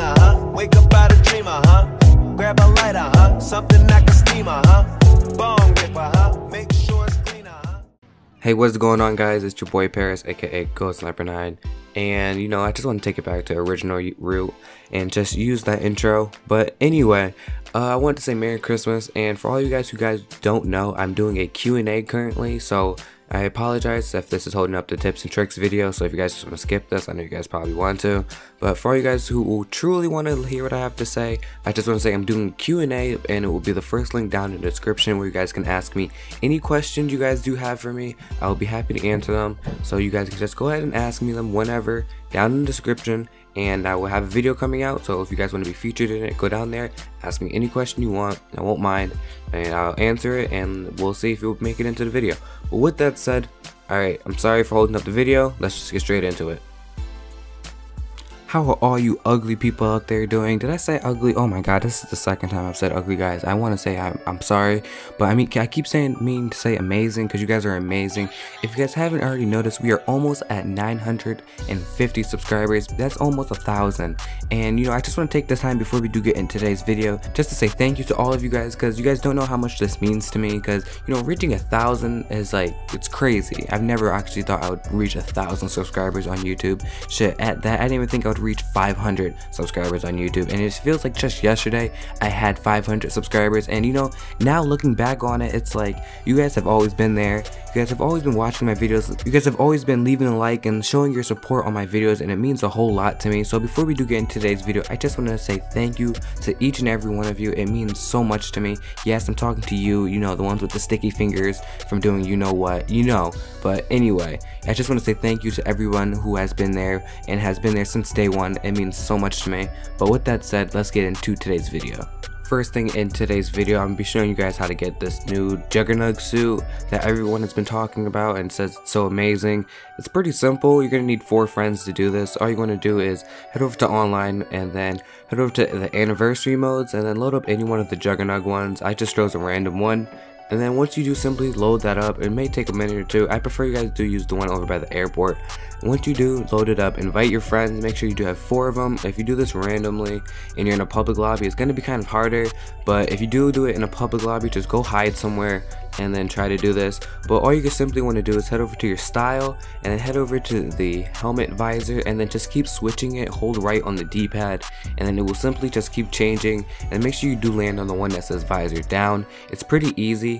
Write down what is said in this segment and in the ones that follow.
singer, huh? Wake up out dreamer, huh? Grab a lighter, huh? Something huh? Bone ripper, huh? Make sure it's cleaner, huh? Hey, what's going on, guys? It's your boy Paris, aka Gold Sniper 9. And you know, I just want to take it back to original route and just use that intro. But anyway, uh, I want to say Merry Christmas. And for all you guys who guys don't know, I'm doing a Q&A currently. So I apologize if this is holding up the tips and tricks video, so if you guys just want to skip this, I know you guys probably want to, but for all you guys who truly want to hear what I have to say, I just want to say I'm doing Q&A, and it will be the first link down in the description where you guys can ask me any questions you guys do have for me, I will be happy to answer them, so you guys can just go ahead and ask me them whenever, down in the description, and I will have a video coming out. So if you guys want to be featured in it, go down there, ask me any question you want. I won't mind, and I'll answer it, and we'll see if you'll make it into the video. But with that said, alright, I'm sorry for holding up the video. Let's just get straight into it. How are all you ugly people out there doing? Did I say ugly? Oh my god, this is the second time I've said ugly, guys. I want to say I'm, I'm sorry, but I mean, I keep saying mean to say amazing because you guys are amazing. If you guys haven't already noticed, we are almost at 950 subscribers. That's almost a thousand. And you know, I just want to take this time before we do get in today's video just to say thank you to all of you guys because you guys don't know how much this means to me because you know, reaching a thousand is like, it's crazy. I've never actually thought I would reach a thousand subscribers on YouTube. Shit, at that, I didn't even think I would reach 500 subscribers on YouTube and it feels like just yesterday I had 500 subscribers and you know now looking back on it it's like you guys have always been there you guys have always been watching my videos you guys have always been leaving a like and showing your support on my videos and it means a whole lot to me. So before we do get into today's video I just want to say thank you to each and every one of you. It means so much to me. Yes I'm talking to you you know the ones with the sticky fingers from doing you know what you know. But anyway I just want to say thank you to everyone who has been there and has been there since day one. It means so much to me. But with that said, let's get into today's video. First thing in today's video, I'm going to be showing you guys how to get this new Juggernaut suit that everyone has been talking about and says it's so amazing. It's pretty simple. You're going to need four friends to do this. All you're going to do is head over to online and then head over to the anniversary modes and then load up any one of the Juggernaut ones. I just chose a random one and then once you do simply load that up, it may take a minute or two. I prefer you guys do use the one over by the airport. Once you do load it up, invite your friends, make sure you do have four of them. If you do this randomly and you're in a public lobby, it's going to be kind of harder. But if you do do it in a public lobby, just go hide somewhere and then try to do this but all you simply want to do is head over to your style and then head over to the helmet visor and then just keep switching it hold right on the d-pad and then it will simply just keep changing and make sure you do land on the one that says visor down it's pretty easy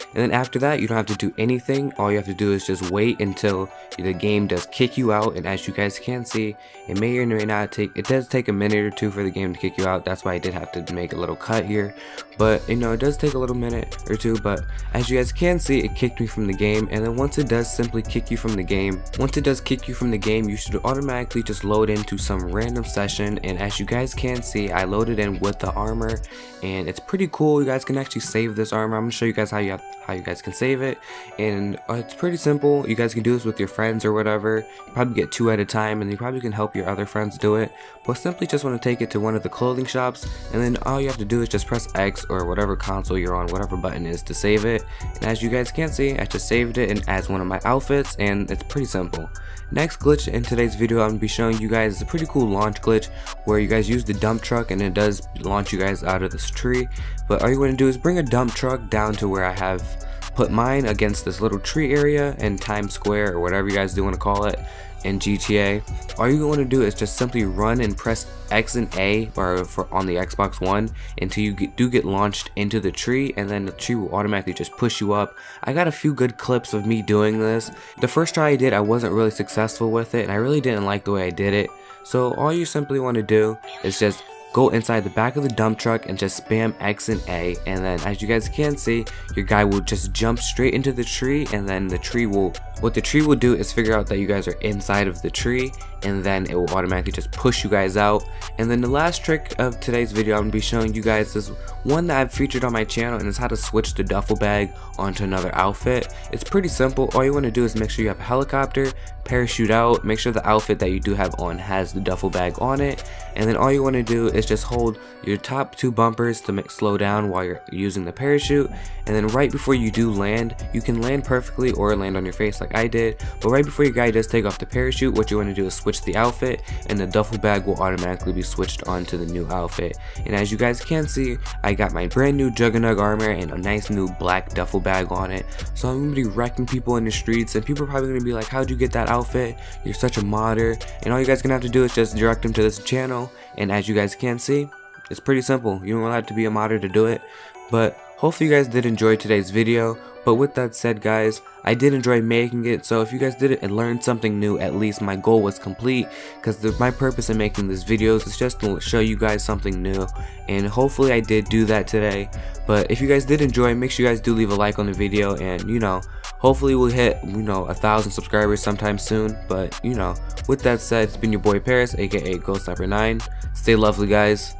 and then after that you don't have to do anything. All you have to do is just wait until the game does kick you out. And as you guys can see it may or may not take it does take a minute or two for the game to kick you out. That's why I did have to make a little cut here. But you know it does take a little minute or two. But as you guys can see it kicked me from the game. And then once it does simply kick you from the game once it does kick you from the game you should automatically just load into some random session. And as you guys can see I loaded in with the armor. And it's pretty cool. You guys can actually save this armor. I'm gonna show you guys how you have, how you guys can save it. And uh, it's pretty simple. You guys can do this with your friends or whatever. You probably get two at a time and you probably can help your other friends do it. But simply just want to take it to one of the clothing shops and then all you have to do is just press X or whatever console you're on whatever button is to save it. And as you guys can see, I just saved it and as one of my outfits and it's pretty simple. Next glitch in today's video I'm going to be showing you guys is a pretty cool launch glitch where you guys use the dump truck and it does launch you guys out of this tree. But all you want to do is bring a dump truck down to where I have put mine against this little tree area in Times Square or whatever you guys do want to call it in GTA, all you want to do is just simply run and press X and A or for on the Xbox One until you get, do get launched into the tree and then the tree will automatically just push you up. I got a few good clips of me doing this. The first try I did I wasn't really successful with it and I really didn't like the way I did it. So all you simply want to do is just go inside the back of the dump truck and just spam X and A and then as you guys can see your guy will just jump straight into the tree and then the tree will what the tree will do is figure out that you guys are inside of the tree and then it will automatically just push you guys out. And then the last trick of today's video I'm going to be showing you guys is one that I've featured on my channel and it's how to switch the duffel bag onto another outfit. It's pretty simple. All you want to do is make sure you have a helicopter parachute out make sure the outfit that you do have on has the duffel bag on it. And then all you want to do is just hold your top two bumpers to make slow down while you're using the parachute. And then right before you do land you can land perfectly or land on your face like like I did. But right before your guy does take off the parachute, what you want to do is switch the outfit and the duffel bag will automatically be switched onto the new outfit. And as you guys can see, I got my brand new Juggernaut armor and a nice new black duffel bag on it. So I'm going to be wrecking people in the streets and people are probably going to be like, how'd you get that outfit? You're such a modder. And all you guys going to have to do is just direct them to this channel. And as you guys can see, it's pretty simple. You don't have to be a modder to do it. But hopefully you guys did enjoy today's video. But with that said guys, I did enjoy making it, so if you guys did it and learned something new, at least my goal was complete, because my purpose in making these videos is just to show you guys something new, and hopefully I did do that today, but if you guys did enjoy, make sure you guys do leave a like on the video, and you know, hopefully we'll hit, you know, a thousand subscribers sometime soon, but you know, with that said, it's been your boy Paris, aka Gold Sniper 9, stay lovely guys,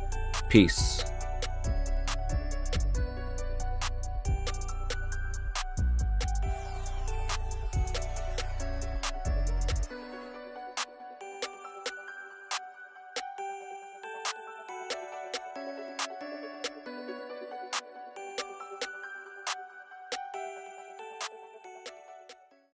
peace.